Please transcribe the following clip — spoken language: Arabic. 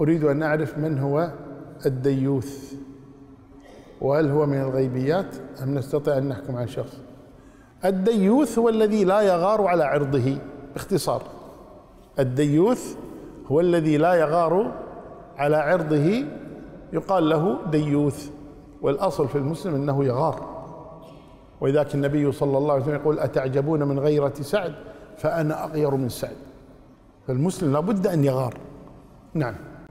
أريد أن أعرف من هو الديوث وهل هو من الغيبيات أم نستطيع أن نحكم عن شخص؟ الديوث هو الذي لا يغار على عرضه. باختصار الديوث هو الذي لا يغار على عرضه. يقال له ديوث والأصل في المسلم أنه يغار. ولذلك النبي صلى الله عليه وسلم يقول أتعجبون من غيرة سعد؟ فأنا أغير من سعد. فالمسلم لابد أن يغار. نعم.